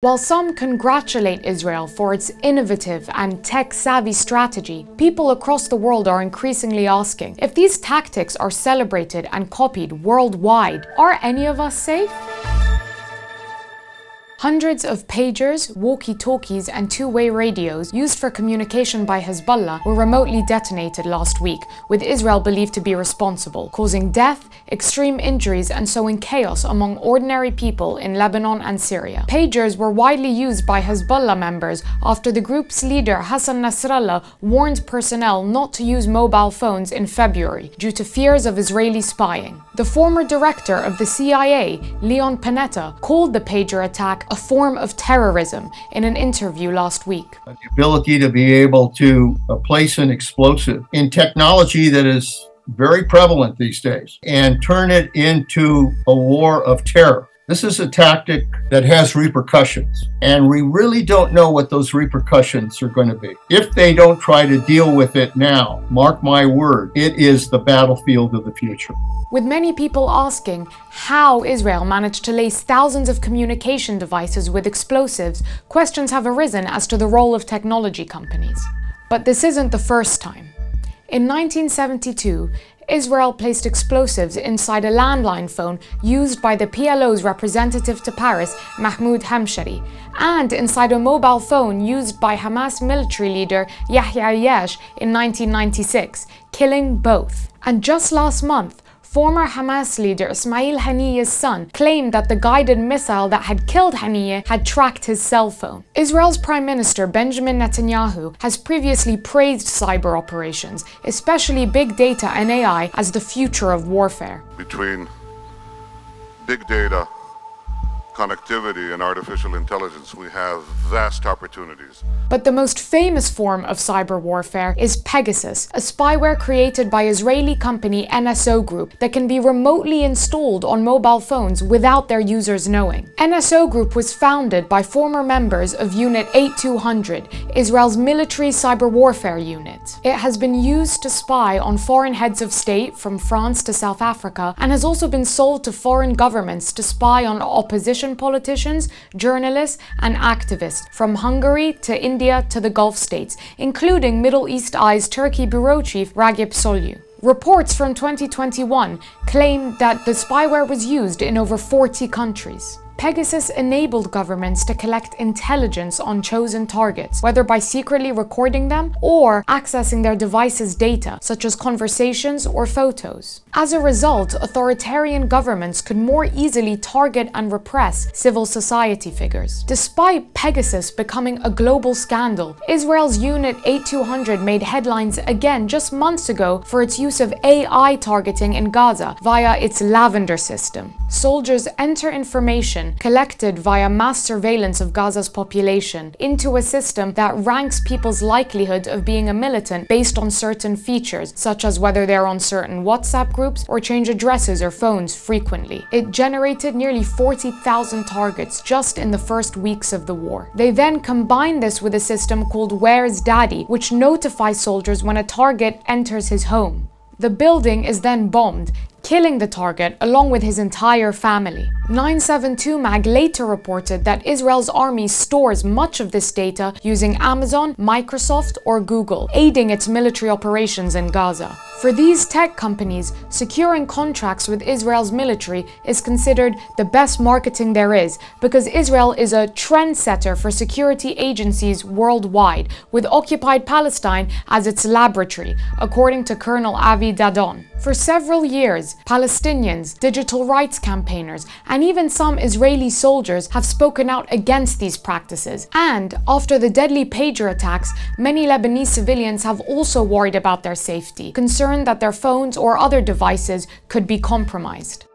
While some congratulate Israel for its innovative and tech savvy strategy, people across the world are increasingly asking if these tactics are celebrated and copied worldwide, are any of us safe? Hundreds of pagers, walkie-talkies and two-way radios used for communication by Hezbollah were remotely detonated last week, with Israel believed to be responsible, causing death, extreme injuries and sowing chaos among ordinary people in Lebanon and Syria. Pagers were widely used by Hezbollah members after the group's leader Hassan Nasrallah warned personnel not to use mobile phones in February due to fears of Israeli spying. The former director of the CIA, Leon Panetta, called the pager attack a form of terrorism in an interview last week. The ability to be able to uh, place an explosive in technology that is very prevalent these days and turn it into a war of terror. This is a tactic that has repercussions, and we really don't know what those repercussions are going to be. If they don't try to deal with it now, mark my word, it is the battlefield of the future. With many people asking how Israel managed to lace thousands of communication devices with explosives, questions have arisen as to the role of technology companies. But this isn't the first time. In 1972, Israel placed explosives inside a landline phone used by the PLO's representative to Paris, Mahmoud Hamshari, and inside a mobile phone used by Hamas military leader Yahya Ayyash in 1996, killing both. And just last month, Former Hamas leader Ismail Haniyeh's son claimed that the guided missile that had killed Haniyeh had tracked his cell phone. Israel's Prime Minister Benjamin Netanyahu has previously praised cyber operations, especially big data and AI, as the future of warfare. Between big data connectivity and artificial intelligence, we have vast opportunities. But the most famous form of cyber warfare is Pegasus, a spyware created by Israeli company NSO Group that can be remotely installed on mobile phones without their users knowing. NSO Group was founded by former members of Unit 8200, Israel's military cyber warfare unit. It has been used to spy on foreign heads of state from France to South Africa and has also been sold to foreign governments to spy on opposition politicians, journalists, and activists from Hungary to India to the Gulf states, including Middle East Eye's Turkey bureau chief Ragip Soylu. Reports from 2021 claim that the spyware was used in over 40 countries. Pegasus enabled governments to collect intelligence on chosen targets, whether by secretly recording them or accessing their devices' data, such as conversations or photos. As a result, authoritarian governments could more easily target and repress civil society figures. Despite Pegasus becoming a global scandal, Israel's Unit 8200 made headlines again just months ago for its use of AI targeting in Gaza via its Lavender system. Soldiers enter information collected via mass surveillance of Gaza's population into a system that ranks people's likelihood of being a militant based on certain features, such as whether they're on certain WhatsApp groups or change addresses or phones frequently. It generated nearly 40,000 targets just in the first weeks of the war. They then combined this with a system called Where's Daddy, which notifies soldiers when a target enters his home. The building is then bombed, killing the target along with his entire family. 972 Mag later reported that Israel's army stores much of this data using Amazon, Microsoft, or Google, aiding its military operations in Gaza. For these tech companies, securing contracts with Israel's military is considered the best marketing there is because Israel is a trendsetter for security agencies worldwide, with occupied Palestine as its laboratory, according to Colonel Avi Dadon. For several years, Palestinians, digital rights campaigners, and even some Israeli soldiers have spoken out against these practices. And after the deadly pager attacks, many Lebanese civilians have also worried about their safety, concerned that their phones or other devices could be compromised.